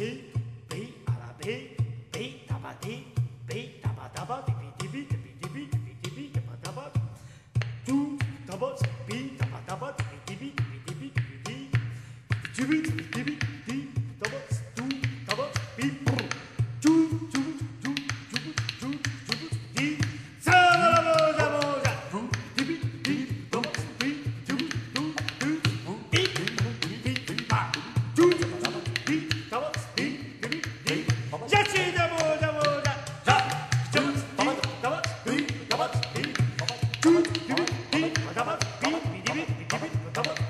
Be, be, ala be, be, Come on.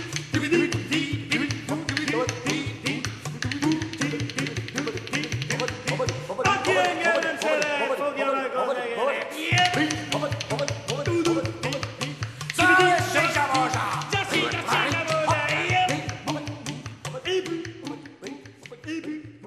baby.